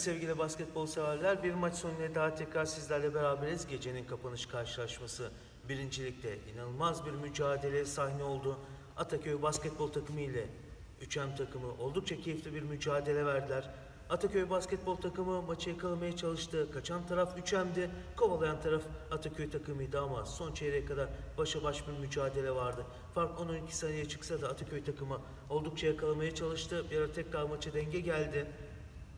Evet sevgili basketbol severler bir maç sonuna daha tekrar sizlerle beraberiz. Gecenin kapanış karşılaşması birincilikte inanılmaz bir mücadele sahne oldu. Ataköy basketbol takımı ile Üçem takımı oldukça keyifli bir mücadele verdiler. Ataköy basketbol takımı maçı yakalamaya çalıştı. Kaçan taraf Üçem'di, kovalayan taraf Ataköy takımıydı ama son çeyreğe kadar başa baş bir mücadele vardı. Fark 10-12 saniye çıksa da Ataköy takımı oldukça yakalamaya çalıştı. Bir ara tekrar maça denge geldi.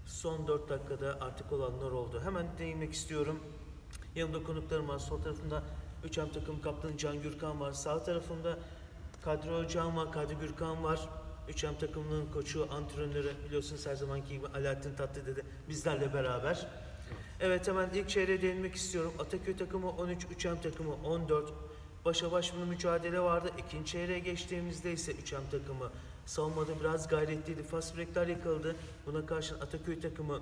Son 4 dakikada artık olanlar oldu. Hemen değinmek istiyorum. Yanımda konuklarım var. Sol tarafında Üçem takım kaptanı Can Gürkan var. Sağ tarafımda Kadri Hocam var, Kadri Gürkan var. Üçem takımının koçu, antrenörü biliyorsunuz her zamanki gibi Alaaddin Tatlıdede de bizlerle beraber. Evet hemen ilk çeyreğe değinmek istiyorum. Ataköy takımı 13, Üçem takımı 14. Başa baş bir mücadele vardı. İkinci çeyreğe geçtiğimizde ise Üçem takımı savunmada biraz gayretliydi. Fast breakler yakaladı. Buna karşın Ataköy takımı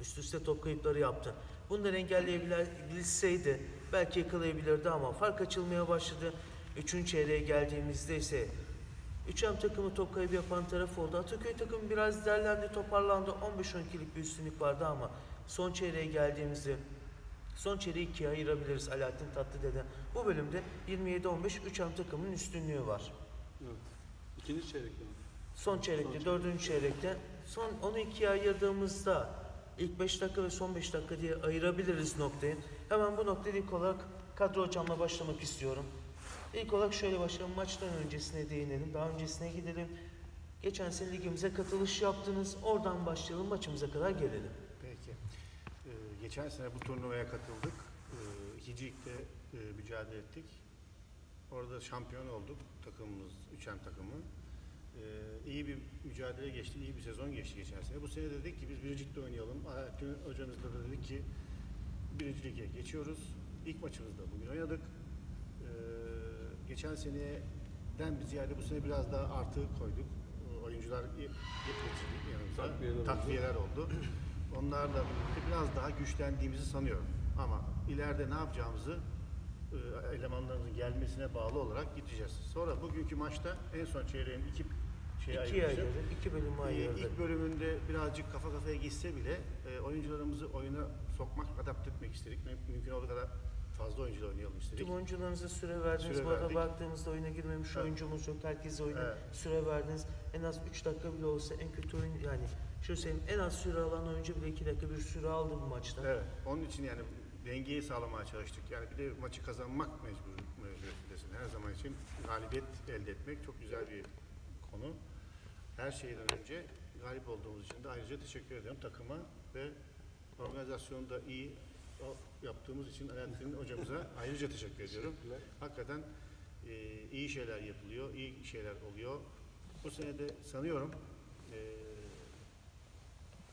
üst üste top kayıpları yaptı. Bunları engelleyebilseydi belki yakalayabilirdi ama fark açılmaya başladı. Üçüncü çeyreğe geldiğimizde ise Üçem takımı top kaybı yapan taraf oldu. Ataköy takımı biraz derlendi, toparlandı. 15-12'lik bir üstünlük vardı ama son çeyreğe geldiğimizde son çeyreği ikiye ayırabiliriz Alaaddin Tatlıdede. Bu bölümde 27-15 Üçem takımının üstünlüğü var. Evet. İkinci çeyrekte mi? Son çeyrekte, dördüncü çeyrekte son onu ikiye ayırdığımızda ilk 5 dakika ve son 5 dakika diye ayırabiliriz noktayı. Hemen bu noktada ilk olarak kadro hocamla başlamak istiyorum. İlk olarak şöyle başlayalım. Maçtan öncesine değinelim. Daha öncesine gidelim. Geçen sene ligimize katılış yaptınız. Oradan başlayalım. Maçımıza kadar gelelim. Peki. Ee, geçen sene bu turnuvaya katıldık. Ee, ikinci ligde e, mücadele ettik. Orada şampiyon olduk takımımız, Üçen takımı. Ee, iyi bir mücadele geçti, iyi bir sezon geçti geçen sene. Bu sene dedik ki biz birinci ligde oynayalım. Alaaddin hocamızla da dedik ki birinci lige geçiyoruz. İlk maçımızda bugün oynadık. Ee, geçen seneden bir ziyade bu sene biraz daha artı koyduk. Oyuncular getirdik yanımıza. Takviyeler oldu. Takviyeler oldu. Onlarla birlikte biraz daha güçlendiğimizi sanıyorum. Ama ileride ne yapacağımızı elemanlarımızın gelmesine bağlı olarak gideceğiz. Sonra bugünkü maçta en son çeyreğin iki şeye İkiye ayırdık. iki bölüme Ee, ayırdık. İlk bölümünde birazcık kafa kafaya gitse bile e, oyuncularımızı oyuna sokmak, adapte etmek istedik. Müm- Mümkün olduğu kadar fazla oyuncular oynayalım istedik. Tüm oyuncularınıza süre verdiniz. Süre Bu arada verdik. baktığımızda oyuna girmemiş Evet. oyuncumuz yok. Herkese oyuna Evet. süre verdiniz. En az 3 dakika bile olsa en kötü oyun yani şöyle söyleyeyim en az süre alan oyuncu bile 2 dakika bir süre aldı bu maçta. Evet, onun için yani dengeyi sağlamaya çalıştık. Yani bir de maçı kazanmak mecbur, mecburiyetindesin. Her zaman için galibiyet elde etmek çok güzel bir konu. Her şeyden önce galip olduğumuz için de ayrıca teşekkür ediyorum takıma ve organizasyonu da iyi yaptığımız için Alaaddin hocamıza ayrıca teşekkür ediyorum. Hakikaten e, iyi şeyler yapılıyor, iyi şeyler oluyor. Bu sene de sanıyorum e,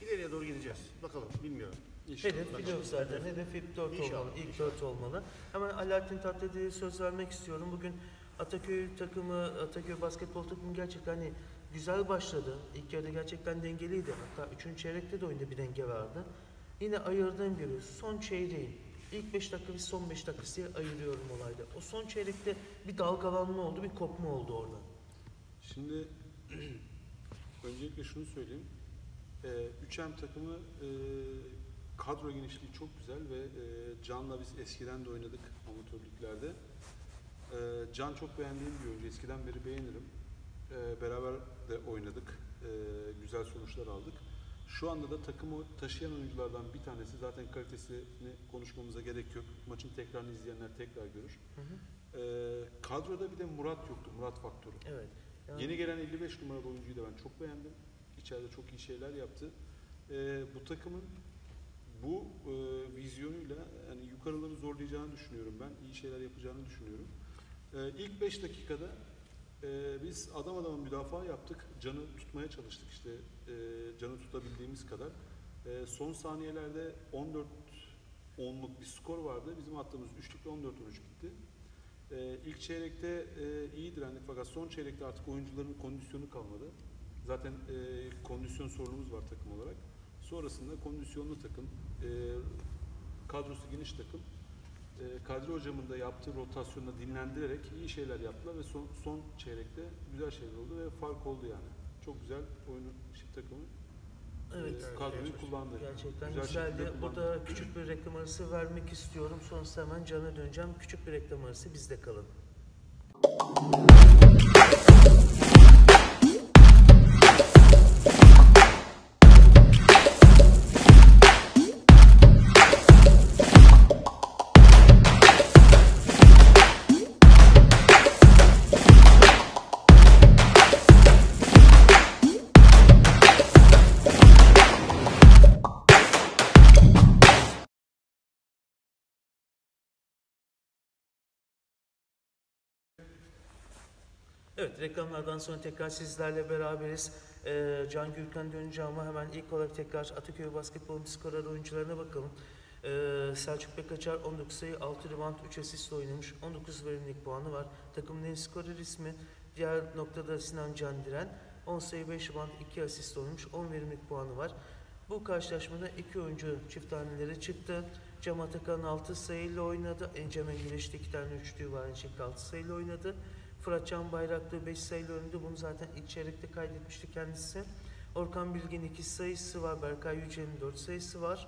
ileriye doğru gideceğiz. Bakalım, bilmiyorum. Hedef biliyoruz zaten. Hedef ilk 4 İnşallah, olmalı. İlk inşallah. 4 olmalı. Hemen Alaaddin Tatlıdere'ye söz vermek istiyorum. Bugün Ataköy takımı, Ataköy basketbol takımı gerçekten hani güzel başladı. İlk yarıda gerçekten dengeliydi. Hatta 3. çeyrekte de oyunda bir denge vardı. Yine ayırdığım gibi son çeyreğin ilk 5 dakika ve son 5 dakikası diye ayırıyorum olayda. O son çeyrekte bir dalgalanma oldu, bir kopma oldu orada. Şimdi öncelikle şunu söyleyeyim. Ee, Üçem takımı e, kadro genişliği çok güzel ve e, Can'la biz eskiden de oynadık amatörlüklerde. E, Can çok beğendiğim bir oyuncu. Eskiden beri beğenirim. E, beraber de oynadık. E, güzel sonuçlar aldık. Şu anda da takımı taşıyan oyunculardan bir tanesi. Zaten kalitesini konuşmamıza gerek yok. Maçın tekrarını izleyenler tekrar görür. Hı hı. E, kadroda bir de Murat yoktu. Murat faktörü. Evet. Yani Yeni gelen 55 numaralı oyuncuyu da ben çok beğendim. İçeride çok iyi şeyler yaptı. Ee, bu takımın bu e, vizyonuyla yani yukarıları zorlayacağını düşünüyorum ben. İyi şeyler yapacağını düşünüyorum. Ee, ilk 5 dakikada e, biz adam adama müdafaa yaptık. Canı tutmaya çalıştık işte. E, canı tutabildiğimiz kadar. E, son saniyelerde 14 onluk bir skor vardı. Bizim attığımız üçlükle 14-13 gitti. Ee, ilk çeyrekte e, iyi direndik fakat son çeyrekte artık oyuncuların kondisyonu kalmadı. Zaten e, kondisyon sorunumuz var takım olarak. Sonrasında kondisyonlu takım, e, kadrosu geniş takım, e, Kadri hocamın da yaptığı rotasyonla dinlendirerek iyi şeyler yaptılar ve son, son çeyrekte güzel şeyler oldu ve fark oldu yani. Çok güzel oyunun şey, takımı Evet. e, kadroyu kullandı. Gerçekten Güzel güzeldi. kullandı. Burada küçük bir reklam arası vermek istiyorum. Sonrasında hemen Can'a döneceğim. Küçük bir reklam arası bizde kalın. Evet, reklamlardan sonra tekrar sizlerle beraberiz. Ee, Can Gürkan dönünce ama hemen ilk olarak tekrar Ataköy Basketbol skorer oyuncularına bakalım. Ee, Selçuk Bekaçar 19 sayı, 6 rebound, 3 asistle oynamış. 19 verimlilik puanı var. Takımın en skorer ismi. Diğer noktada Sinan Can Diren. 10 sayı, 5 rebound, 2 asist oynamış. 10 verimlilik puanı var. Bu karşılaşmada iki oyuncu çift taneleri çıktı. Cem Atakan 6 sayıyla oynadı. Encem Güneş'te 2 tane üçlüğü var. Aynı şekilde 6 sayıyla oynadı. Fırat Can Bayraklı 5 sayıyla oynadı. Bunu zaten ilk çeyrekte kaydetmişti kendisi. Orkan Bilgin 2 sayısı var. Berkay Yücel'in 4 sayısı var.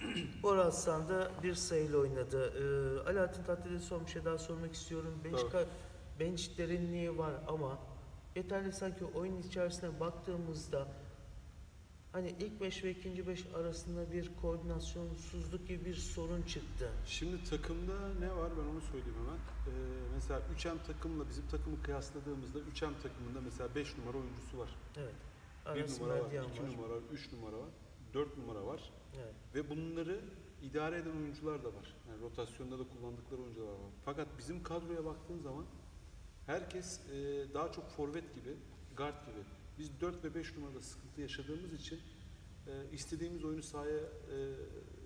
Bora Aslan da 1 sayıyla oynadı. Ee, Alaaddin Tatlı'ya son bir şey daha sormak istiyorum. Bench, ka- bench derinliği var ama yeterli sanki oyun içerisine baktığımızda hani ilk 5 ve ikinci 5 arasında bir koordinasyonsuzluk gibi bir sorun çıktı. Şimdi takımda ne var ben onu söyleyeyim hemen. Ee, mesela 3M takımla bizim takımı kıyasladığımızda 3M takımında mesela 5 numara oyuncusu var. Evet. 1 Aras numara var, Merdiyan 2 var. numara, 3 numara var, 4 numara var. Evet. Ve bunları idare eden oyuncular da var. Yani rotasyonda da kullandıkları oyuncular var. Fakat bizim kadroya baktığın zaman herkes e, daha çok forvet gibi, guard gibi. Biz 4 ve 5 numarada sıkıntı yaşadığımız için e, istediğimiz oyunu sahaya e,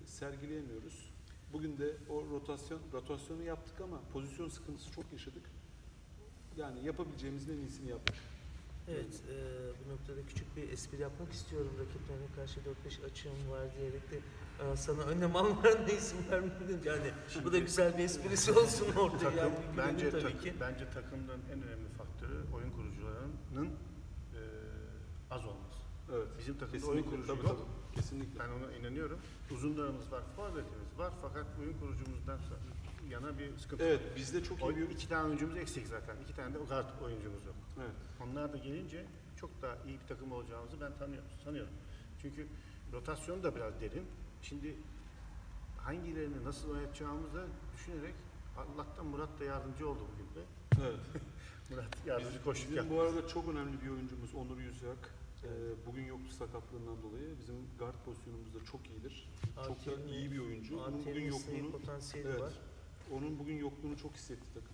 sergileyemiyoruz. Bugün de o rotasyon rotasyonu yaptık ama pozisyon sıkıntısı çok yaşadık. Yani yapabileceğimizin en iyisini yaptık. Evet, e, bu noktada küçük bir espri yapmak istiyorum. Rakiplerine karşı 4-5 açığım var diyerek de e, sana önlem almalarına izin vermedim. Yani bu da güzel bir esprisi olsun orada. Takım, yani bence, tabii takım, ki. bence takımın en önemli faktörü oyun kurucularının az olması. Evet. Bizim takımda oyun Kesinlikle, kurucu tabii, yok. tabii. Kesinlikle. Ben ona inanıyorum. Uzunlarımız var, forvetimiz var fakat oyun kurucumuzdan yana bir sıkıntı Evet, var. bizde çok iyi bir... iki tane oyuncumuz eksik zaten. İki tane de guard oyuncumuz yok. Evet. Onlar da gelince çok daha iyi bir takım olacağımızı ben tanıyorum, sanıyorum. Çünkü rotasyon da biraz derin. Şimdi hangilerini nasıl oynatacağımızı düşünerek Allah'tan Murat da yardımcı oldu bugün de. Evet. Murat yardımcı koştuk Bizim ya. bu arada çok önemli bir oyuncumuz Onur Yüzyak. Ee, bugün yoktu sakatlığından dolayı. Bizim guard pozisyonumuz da çok iyidir. Çok da Arter'in- iyi bir oyuncu. Onun bugün sayı yokluğunu, potansiyeli evet, var. onun bugün yokluğunu çok hissetti takım.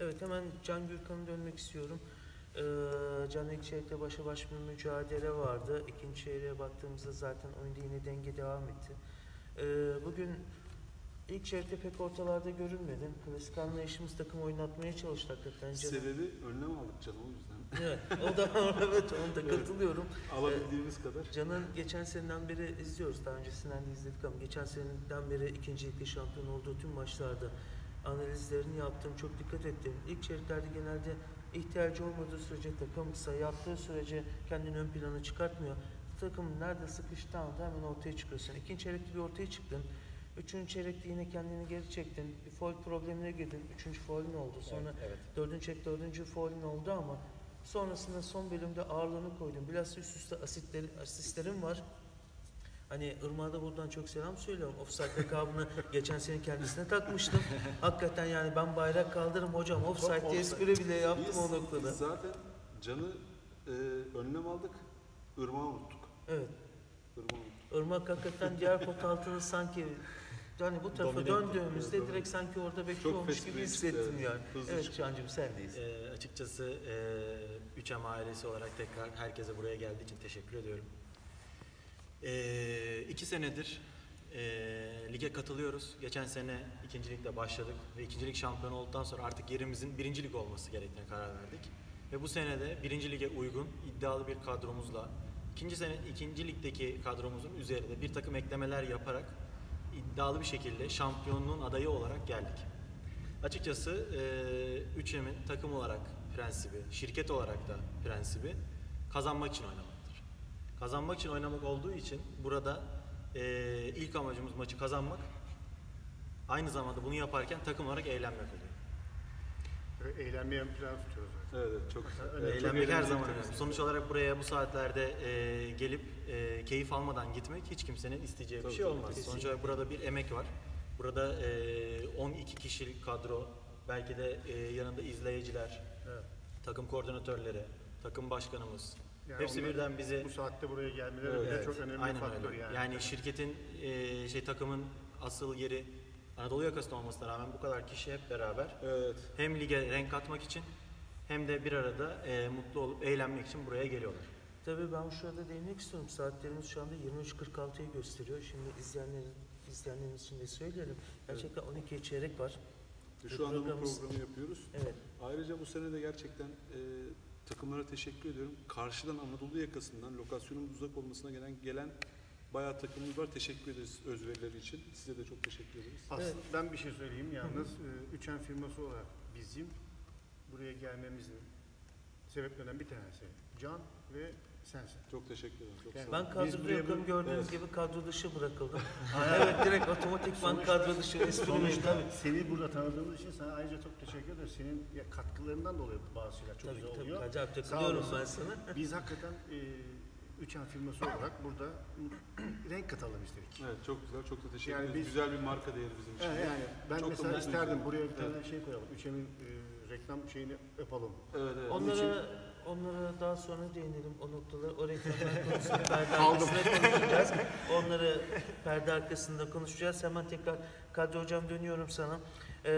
Evet hemen Can Gürkan'a dönmek istiyorum. Ee, Can ilk çeyrekte başa baş bir mücadele vardı. İkinci çeyreğe baktığımızda zaten oyunda yine denge devam etti. Ee, bugün ilk çeyrekte pek ortalarda görünmedin. Klasik anlayışımız takım oynatmaya çalıştı hakikaten. Can'ın- Sebebi önlem aldık canı o yüzden. Evet, o da evet onu da Evet. katılıyorum. Alabildiğimiz kadar. Can'ın geçen seneden beri izliyoruz. Daha öncesinden de izledik ama geçen seneden beri ikinci ligde şampiyon olduğu tüm maçlarda analizlerini yaptım. Çok dikkat ettim. İlk çeyreklerde genelde ihtiyacı olmadığı sürece takım sayı yaptığı sürece kendini ön plana çıkartmıyor. Takım nerede sıkıştığı anda hemen ortaya çıkıyorsun. İkinci çeyrekte bir ortaya çıktın. Üçüncü çeyrekte yine kendini geri çektin. Bir foul problemine girdin. Üçüncü faulün oldu. Sonra evet. dördüncü çeyrek dördüncü faulün oldu ama sonrasında son bölümde ağırlığını koydun. Biraz üst üste asitleri, asistlerin var. Hani Irmak'a da buradan çok selam söylüyorum. Offside lakabını geçen sene kendisine takmıştım. Hakikaten yani ben bayrak kaldırırım hocam. Offside diye espri bile yaptım Biz, o noktada. biz zaten canı e, önlem aldık. Irmağı unuttuk. Evet. Irmağı unuttuk. Irmak hakikaten diğer pot altını sanki yani bu tarafa döndüğümüzde Evet, direkt sanki orada bekliyormuş gibi hissettim evet. yani. Hızlı Evet. Can'cığım sendeyiz. Ee, açıkçası e, 3M ailesi olarak tekrar herkese buraya geldiği için teşekkür ediyorum. E, iki senedir e, lige katılıyoruz. Geçen sene ikinci ligde başladık ve ikinci lig şampiyonu olduktan sonra artık yerimizin birinci lig olması gerektiğine karar verdik. Ve bu sene de birinci lige uygun iddialı bir kadromuzla ikinci sene ikinci ligdeki kadromuzun üzerinde bir takım eklemeler yaparak iddialı bir şekilde şampiyonluğun adayı olarak geldik. Açıkçası e, 3M'in takım olarak prensibi, şirket olarak da prensibi kazanmak için oynamaktır. kazanmak için oynamak olduğu için burada ilk amacımız maçı kazanmak. Aynı zamanda bunu yaparken takım olarak eğlenmek oluyor. Eğlenmeyi ön plana tutuyoruz. Evet, evet, çok güzel. Evet, Eğlenmek her zaman önemli. Sonuç olarak buraya bu saatlerde e, gelip e, keyif almadan gitmek hiç kimsenin isteyeceği Tabii, bir şey tabii, olmaz. kesinlikle. Sonuç olarak burada bir emek var. Burada e, 12 kişilik kadro, belki de e, yanında izleyiciler, Evet. takım koordinatörleri, takım başkanımız. Yani Hepsi birden bize Bu saatte buraya gelmeleri Evet, bile evet. çok önemli bir faktör öyle. yani. Yani, şirketin e, şey takımın asıl yeri Anadolu yakasında olmasına rağmen bu kadar kişi hep beraber Evet. hem lige renk katmak için hem de bir arada e, mutlu olup eğlenmek için buraya geliyorlar. Tabii ben şurada değinmek istiyorum. Saatlerimiz şu anda 23.46'yı gösteriyor. Şimdi izleyenlerin, izleyenlerimiz için de söyleyelim. Gerçekten 12'ye çeyrek var. Şu anda bu Programımız- programı yapıyoruz. Evet. Ayrıca bu sene de gerçekten e, takımlara teşekkür ediyorum. Karşıdan Anadolu yakasından lokasyonun uzak olmasına gelen gelen bayağı takımımız var. Teşekkür ederiz özverileri için. Size de çok teşekkür ederiz. Aslında Evet. ben bir şey söyleyeyim yalnız. e, Üçen firması olarak bizim buraya gelmemizin sebeplerinden bir tanesi Can ve sensin. Çok teşekkür ederim. Çok Yani Ben kadroda yokum gördüğünüz Evet. gibi kadro dışı bırakıldım. evet direkt otomatikman kadro dışı esprimiyle. Sonuçta seni burada tanıdığımız için sana ayrıca çok teşekkür ederiz. Senin katkılarından dolayı bazı şeyler çok Tabii güzel tabii oluyor. acayip Sağ takılıyorum ben sana. Biz hakikaten e, Üçen firması olarak burada renk katalım istedik. Evet çok güzel. Çok da teşekkür Yani ederiz. biz- Güzel bir marka değeri bizim için. Yani, yani ben Çok mesela isterdim yani. buraya bir tane Evet. şey koyalım. Üçemin e, reklam şeyini yapalım. Evet evet. Onlara, onlara daha sonra değinelim o noktaları. O reklamlar konusunu perde arkasında konuşacağız. Onları perde arkasında konuşacağız. Hemen tekrar Kadri Hocam dönüyorum sana. Ee,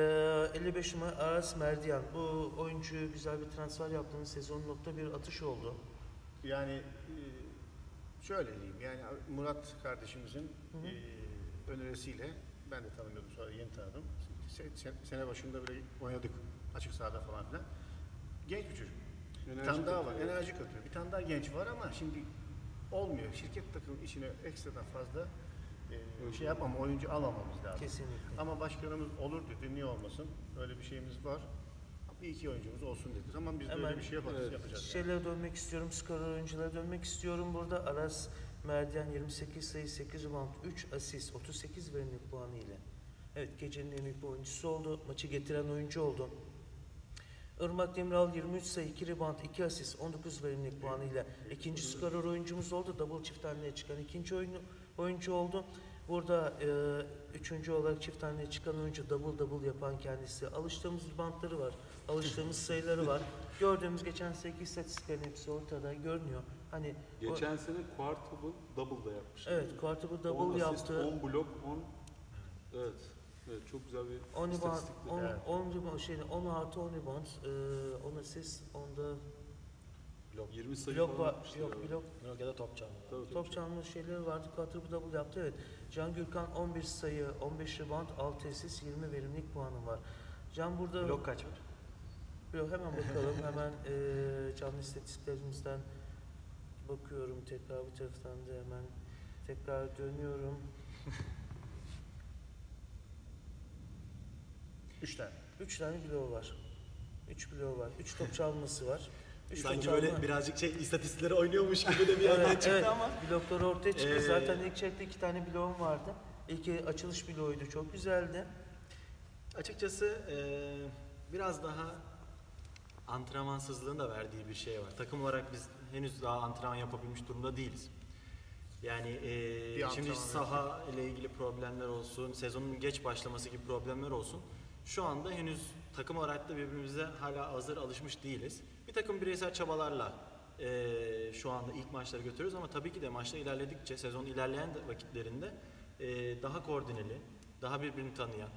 55 numara Aras Merdiyan. Bu oyuncuyu güzel bir transfer yaptığınız sezon nokta bir atış oldu. Yani e, şöyle diyeyim yani Murat kardeşimizin Hı hı. e, önerisiyle ben de tanımıyordum sonra yeni tanıdım. Se- se- sene başında böyle oynadık açık sahada falan filan. Genç bir çocuk. Bir Enerji tane daha var. Enerji katıyor. Bir tane daha genç var ama şimdi olmuyor. Şirket takımın içine ekstradan fazla e, şey yapmam, oyuncu almamamız lazım. Kesinlikle. Ama başkanımız olur dedi, niye olmasın? Öyle bir şeyimiz var. Bir iki oyuncumuz olsun dedi. Tamam biz Hemen- öyle bir şey yaparız, Evet. yapacağız. yani. Şeylere dönmek istiyorum, skor oyunculara dönmek istiyorum. Burada Aras Merdian 28 sayı 8 rebound 3 asist 38 verimlilik puanı ile. Evet gecenin en büyük oyuncusu oldu. Maçı getiren oyuncu oldu. Irmak Demiral 23 sayı 2 rebound 2 asist 19 verimlilik puanı ile ikinci skorer oyuncumuz oldu. Double çift haneye çıkan ikinci oyunu, oyuncu oldu. Burada e, üçüncü olarak çift haneye çıkan oyuncu double double yapan kendisi. Alıştığımız bantları var. Alıştığımız sayıları var. Gördüğümüz geçen seneki istatistiklerin hepsi ortada görünüyor. Hani o- Geçen sene quartable double da yapmış. evet quartable 10 double asist, yaptı. 10 blok, 10 Evet. Evet çok güzel bir 10 rebound, istatistikti. 10, Evet. 10 rebound, şey, 10 artı 10 rebound, e, 10 assist, 10'da 20 sayı blok falan var, atmıştı yok ya. blok, Blok ya da top çalma. Tabii, top çalma şeyleri vardı, quarter double yaptı evet. Can Gürkan 11 sayı, 15 rebound, 6 assist, 20 verimlilik puanı var. Can burada Blok kaç var? Yok, hemen bakalım. hemen eee canlı istatistiklerimizden bakıyorum tekrar bu taraftan da hemen tekrar dönüyorum. Üç tane. Üç tane bloğu var. Üç bloğu var. Üç top çalması var. Üç Sanki böyle birazcık şey istatistikleri oynuyormuş gibi de bir yerden Evet, çıktı evet. ama. Bloklar ortaya çıktı. Ee, Zaten ilk çeyrekte iki tane bloğum vardı. İlki açılış bloğuydu. Çok güzeldi. Açıkçası eee, biraz daha antrenmansızlığın da verdiği bir şey var. Takım olarak biz henüz daha antrenman yapabilmiş durumda değiliz. Yani Bir şimdi saha ile ilgili problemler olsun, sezonun geç başlaması gibi problemler olsun. Şu anda henüz takım olarak da birbirimize hala hazır alışmış değiliz. Bir takım bireysel çabalarla eee, şu anda ilk maçları götürüyoruz ama tabii ki de maçta ilerledikçe, sezon ilerleyen de vakitlerinde eee, daha koordineli, daha birbirini tanıyan,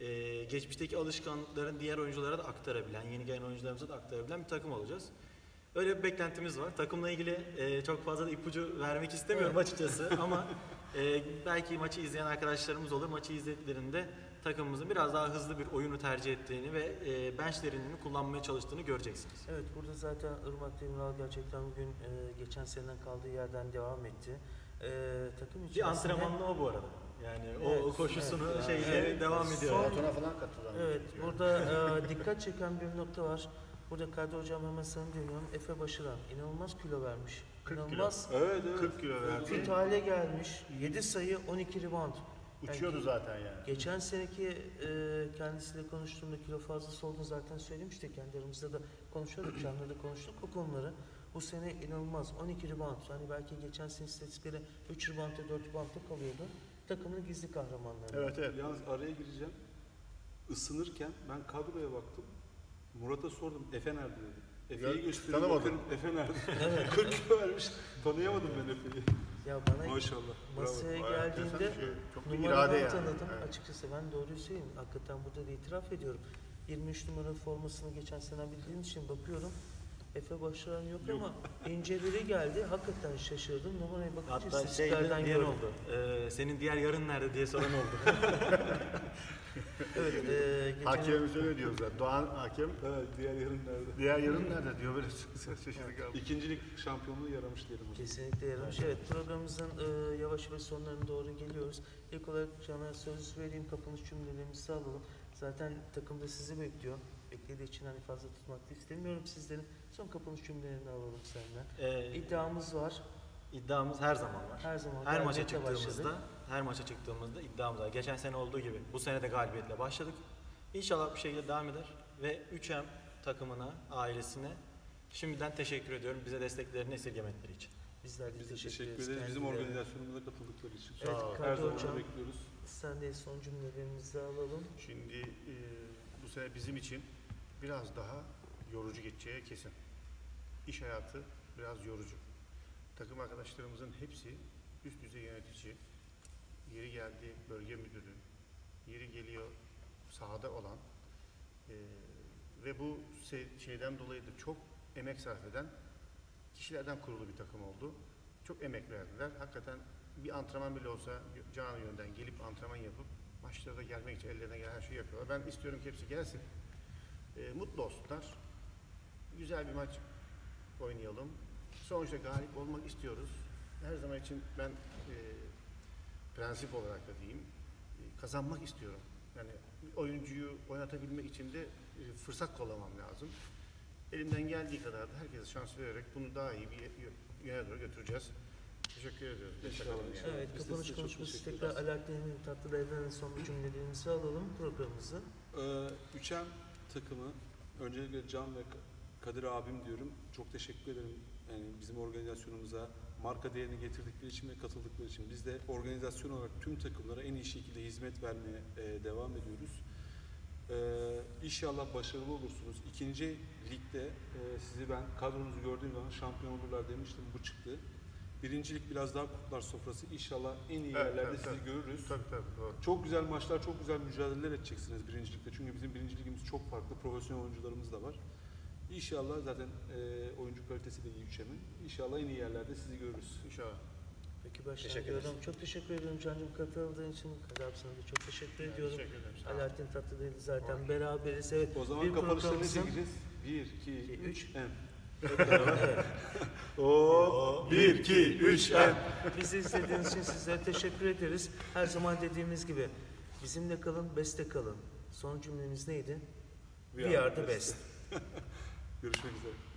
eee, geçmişteki alışkanlıkların diğer oyunculara da aktarabilen, yeni gelen oyuncularımıza da aktarabilen bir takım olacağız. Öyle bir beklentimiz var. Takımla ilgili eee, çok fazla da ipucu vermek istemiyorum açıkçası ama eee, belki maçı izleyen arkadaşlarımız olur. Maçı izlediklerinde takımımızın biraz daha hızlı bir oyunu tercih ettiğini ve eee bench derinliğini kullanmaya çalıştığını göreceksiniz. Evet burada zaten Irmak Demiral gerçekten bugün eee, geçen seneden kaldığı yerden devam etti. Eee takım Bir içerisinde... antrenmanlı o bu arada. Yani o, Evet, o koşusunu evet. şeyle Evet. devam ediyor. Son- Maratona falan katılan. Evet, bir- burada e, dikkat çeken bir nokta var. Burada Kadir Hocam hemen sana dönüyorum. Efe Başaran inanılmaz kilo vermiş. 40 kilo. İnanılmaz Evet evet. 40 kilo verdi. fit hale gelmiş. 7 sayı 12 rebound. Uçuyordu zaten yani. Geçen seneki e, kendisiyle konuştuğumda kilo fazlası olduğunu zaten söylemiştik. Kendi aramızda da konuşuyorduk, canlı da konuştuk o konuları. Bu sene inanılmaz. 12 rebound. Hani belki geçen sene istatistikleri 3 reboundda 4 reboundda kalıyordu. Takımın gizli kahramanları. Evet evet. Yalnız araya gireceğim. Isınırken ben kadroya baktım. Murat'a sordum. Efe nerede dedi. Efe'yi gösteriyor. tanımadın. bakıyorum, Efe nerede? 40 kilo vermiş. Tanıyamadım ben Efe'yi. Ya bana Maşallah. masaya enteresan geldiğinde şey. Çok bir irade yani. tanıdım. Evet. Açıkçası ben doğruyu söyleyeyim. Hakikaten burada da itiraf ediyorum. 23 numara formasını geçen sene bildiğim için bakıyorum. Efe başaran yok, ama ince biri geldi. Hakikaten şaşırdım. Numaraya bakınca Hatta şey diyen gördüm. oldu. Ee, senin diğer yarın nerede diye soran oldu. Evet, e, geçen Hakemimiz öyle diyor zaten. Doğan hakem. Evet, diğer yarın nerede? Diğer yarım nerede diyor böyle şaşırdık abi. İkincilik şampiyonluğu yaramış diyelim. Kesinlikle yaramış. Evet programımızın e, yavaş yavaş sonlarına doğru geliyoruz. İlk olarak Can'a söz vereyim. Kapanış cümlelerimizi alalım. Zaten takım da sizi bekliyor. Beklediği için hani fazla tutmak da istemiyorum sizlerin. Son kapanış cümlelerini alalım senden. Ee, İddiamız var. iddiamız her zaman var. Her zaman Her maça çıktığımızda, başladık. her maça çıktığımızda iddiamız var. Geçen sene olduğu gibi bu sene de galibiyetle başladık. İnşallah bir şekilde devam eder ve 3M takımına, ailesine şimdiden teşekkür ediyorum bize desteklerini esirgemekleri için. Bizler de Biz teşekkür, teşekkür ederiz. ederiz. Bizim kendilerine. organizasyonumuza katıldıkları için. Evet, Her zaman Hocam. bekliyoruz. Sen de son cümlelerimizi alalım. Şimdi e, bu sene bizim için biraz daha yorucu geçeceği kesin. İş hayatı biraz yorucu. Takım arkadaşlarımızın hepsi üst düzey yönetici, yeri geldi bölge müdürü, yeri geliyor sahada olan e, ve bu şeyden dolayı da çok emek sarf eden kişilerden kurulu bir takım oldu. Çok emek verdiler. Hakikaten bir antrenman bile olsa canı yönden gelip antrenman yapıp maçlara gelmek için ellerine gelen her şeyi yapıyorlar. Ben istiyorum ki hepsi gelsin. E, mutlu olsunlar. Güzel bir maç oynayalım. Sonuçta galip olmak istiyoruz. Her zaman için ben e, prensip olarak da diyeyim e, kazanmak istiyorum. Yani bir oyuncuyu oynatabilmek için de e, fırsat kollamam lazım. Elimden geldiği kadar da herkese şans vererek bunu daha iyi bir yö- yöne doğru götüreceğiz. Teşekkür ediyorum. Yani. Evet, kapanış konuşması tekrar ederiz. Alaaddin'in tatlı devrenin son cümlelerimizi alalım programımızı. Ee, Üçem takımı öncelikle Can ve Kadir abim diyorum. Çok teşekkür ederim yani bizim organizasyonumuza marka değerini getirdikleri için ve katıldıkları için. Biz de organizasyon olarak tüm takımlara en iyi şekilde hizmet vermeye e, devam ediyoruz. Ee, inşallah başarılı olursunuz. İkinci ligde e, sizi ben kadronuzu gördüğüm zaman şampiyon olurlar demiştim. Bu çıktı. Birincilik biraz daha kurtlar sofrası. İnşallah en iyi Evet, yerlerde evet, sizi tabii. görürüz. Tabii tabii doğru. Çok güzel maçlar, çok güzel mücadeleler edeceksiniz birincilikte. Çünkü bizim birinci ligimiz çok farklı, profesyonel oyuncularımız da var. İnşallah zaten e, oyuncu kalitesi de iyi Üçem'in. İnşallah en iyi yerlerde sizi görürüz. İnşallah. Peki başlayalım. Teşekkür ederiz. diyorum. Çok teşekkür ediyorum Can'cığım katıldığın için. Sana da çok teşekkür ediyorum. Teşekkür ederim. Alaaddin Tatlıdeli zaten beraberiz. Evet. O zaman bir kapanışta ne programımızın- çekeceğiz? 1, 2, İki, 3, üç. en. Evet. Oo, 1, 2, 3, en. Bizi izlediğiniz için sizlere teşekkür ederiz. Her zaman dediğimiz gibi bizimle kalın, beste kalın. Son cümlemiz neydi? We are the best. Görüşmek üzere.